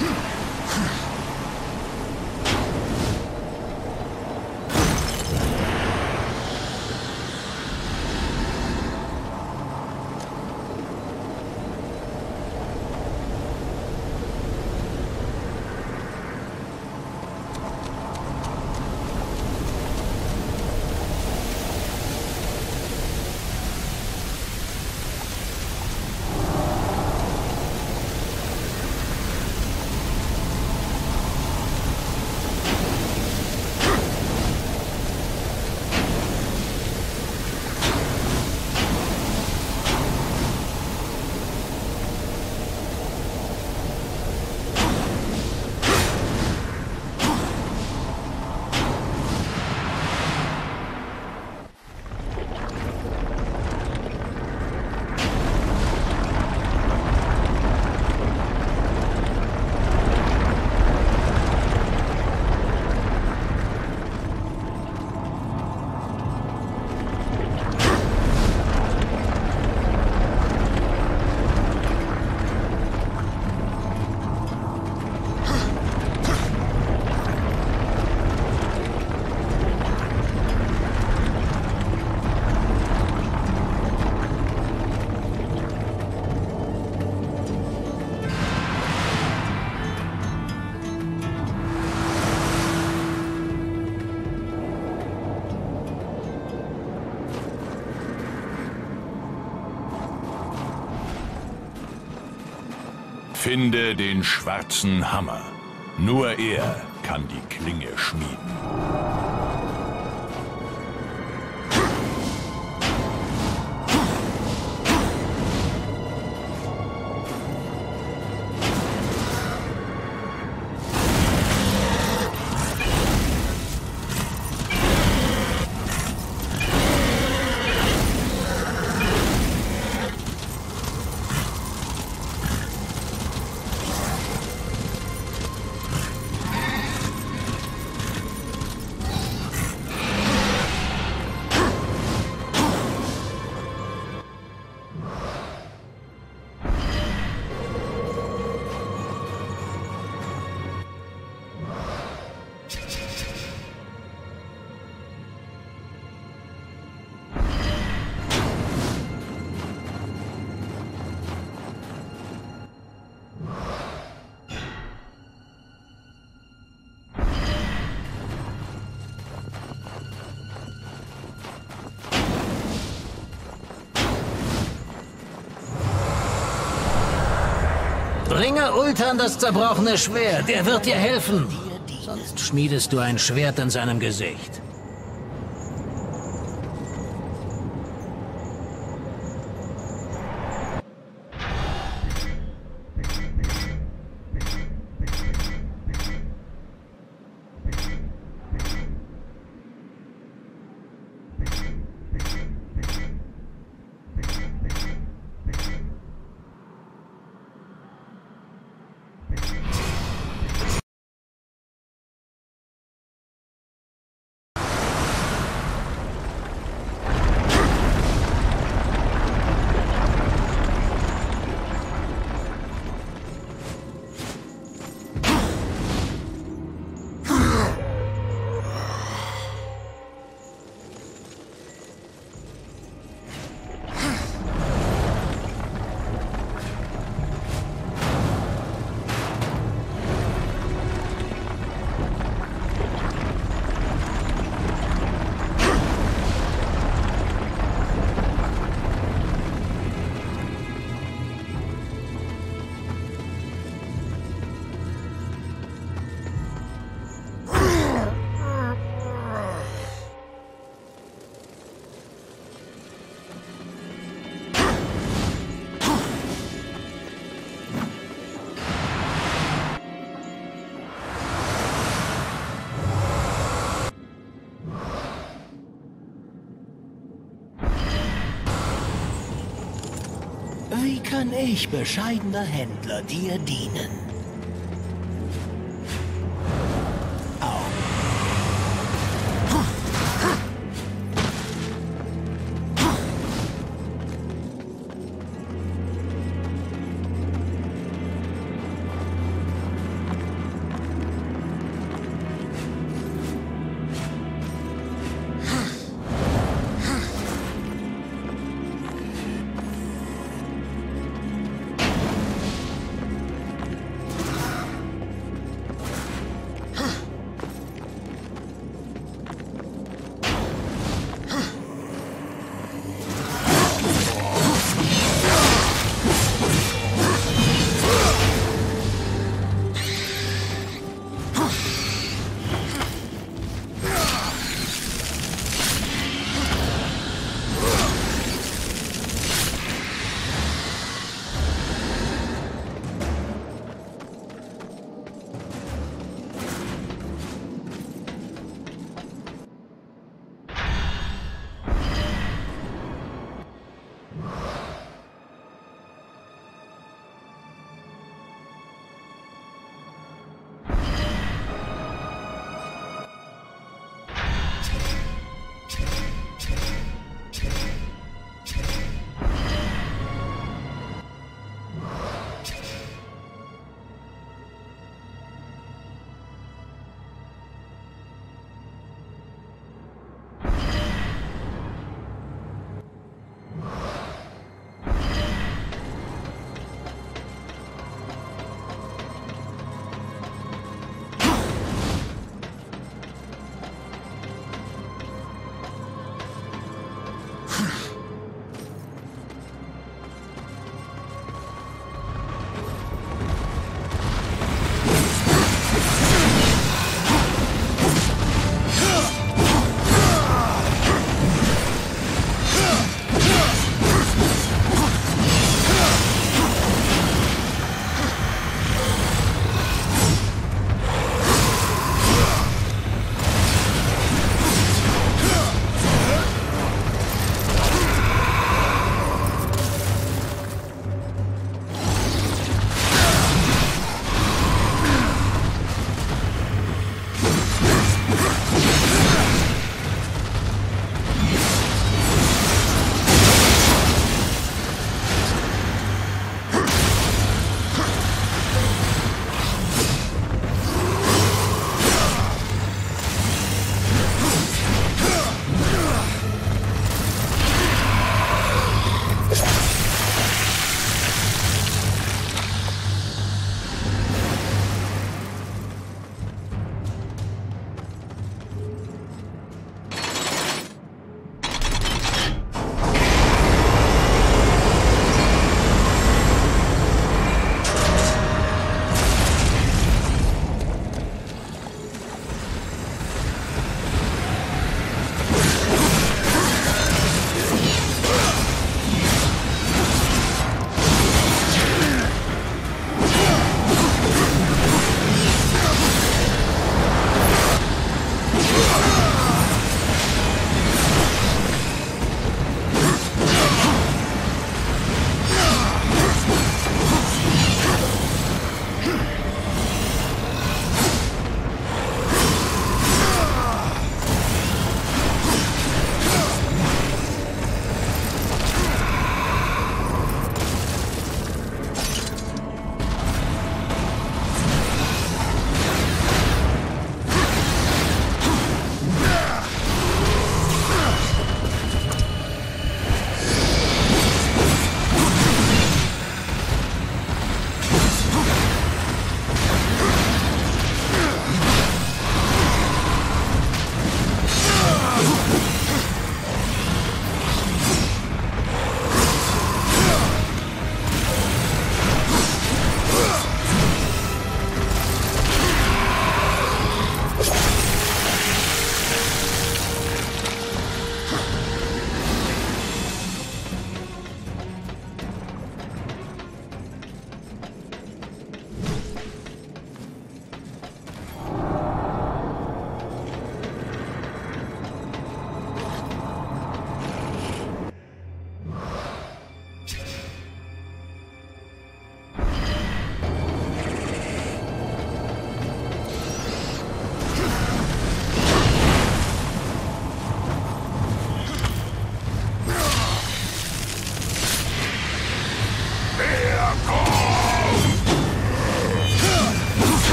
Hmm. Finde den schwarzen Hammer. Nur er kann die Klinge schmieden. Bringe Ultan das zerbrochene Schwert, er wird dir helfen. Sonst schmiedest du ein Schwert in seinem Gesicht. Kann ich, bescheidener Händler, dir dienen?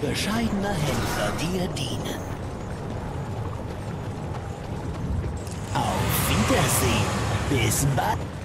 Bescheidener Händler, dir dienen? Auf Wiedersehen. Bis bald.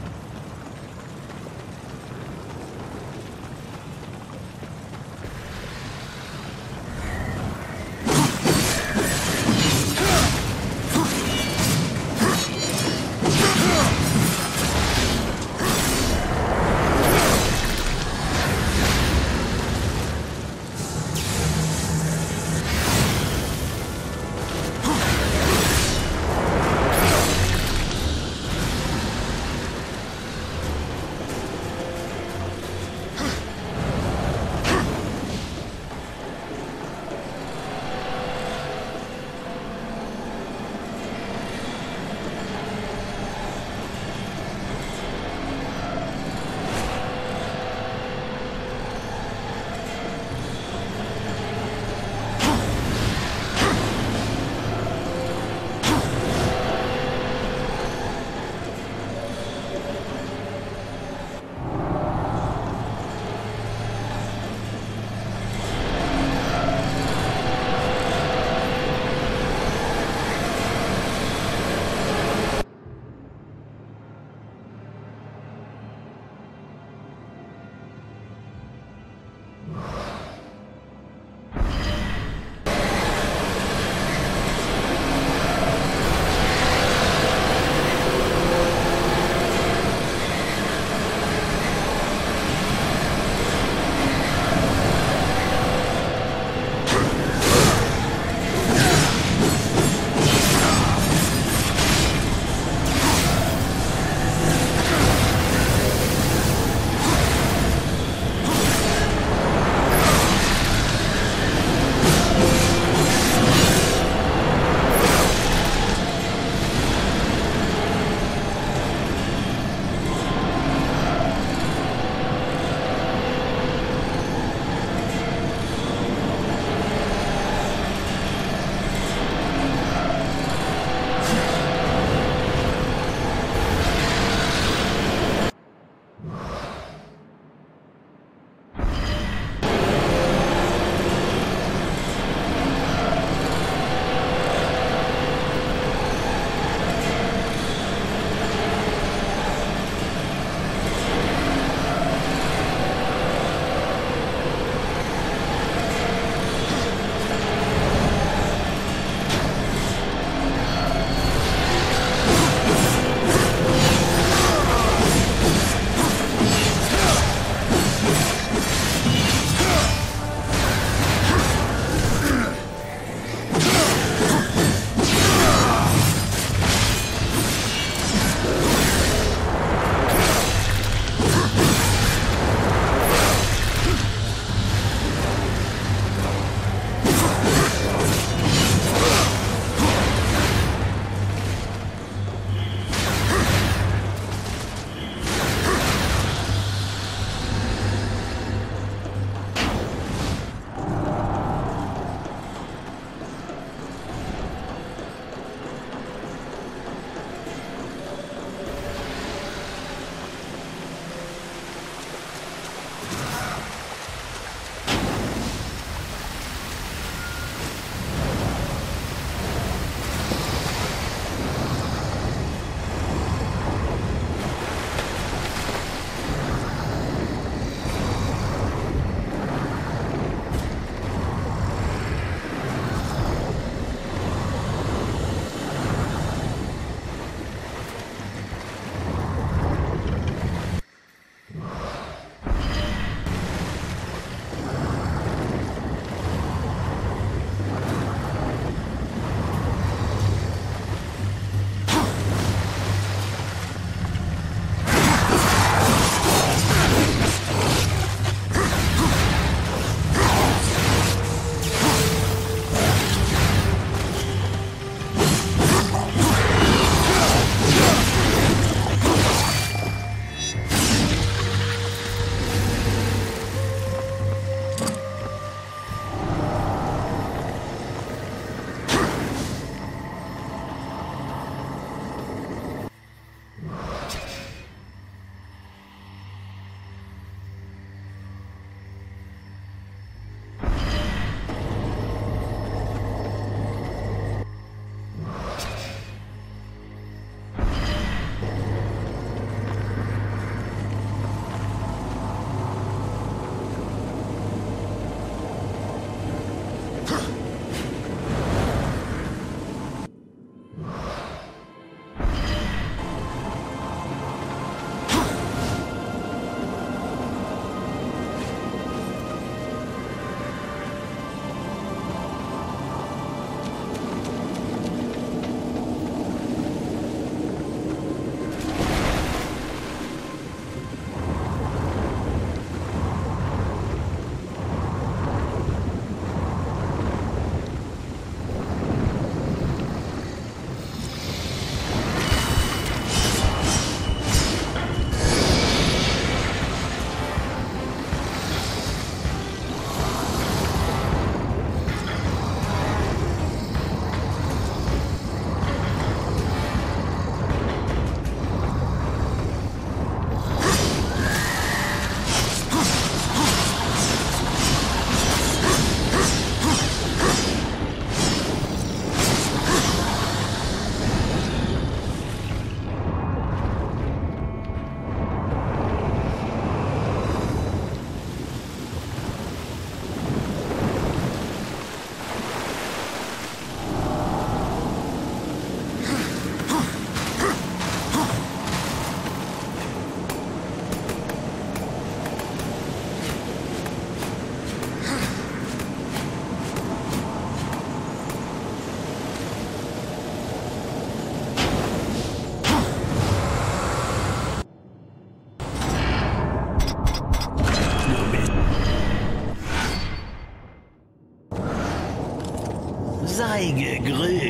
Gris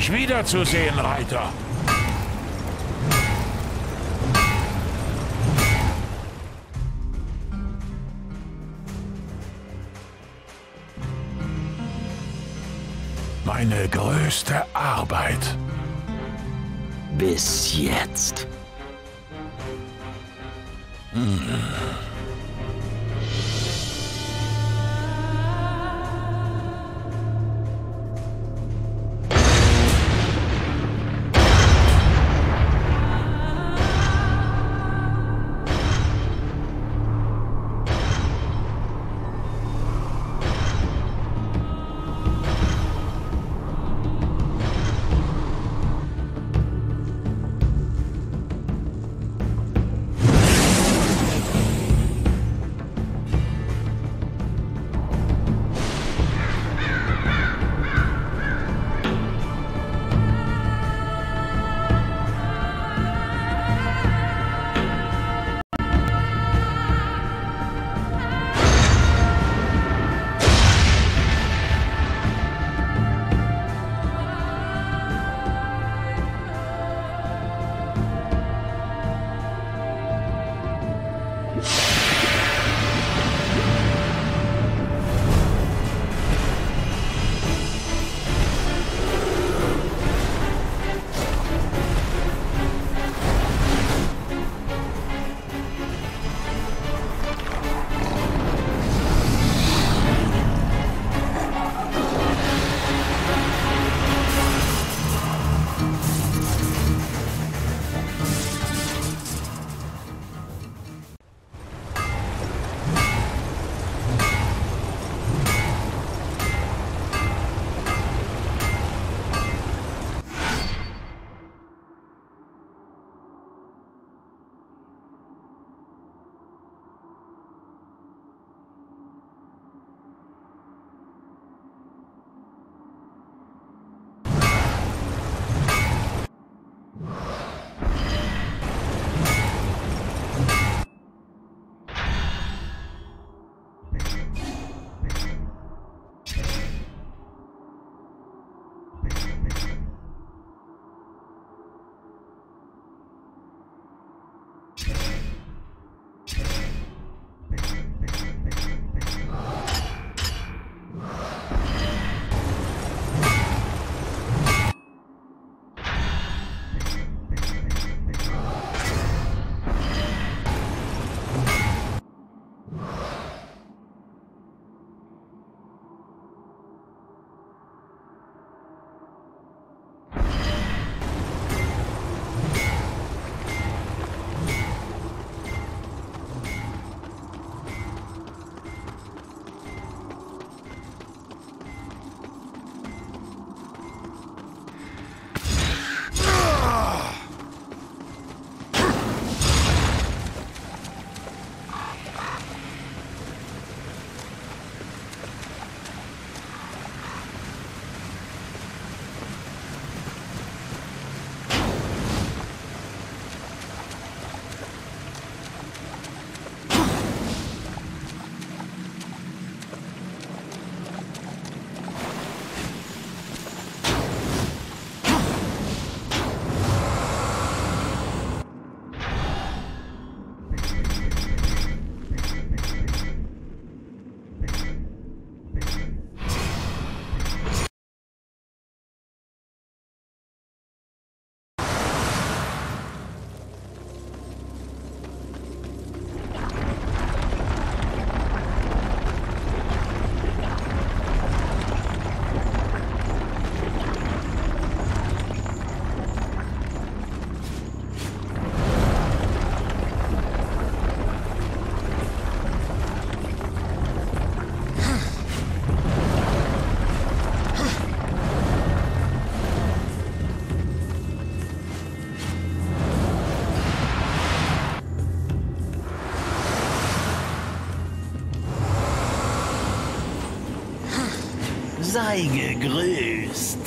dich wiederzusehen, Reiter. Meine größte Arbeit. Bis jetzt. Sei gegrüßt.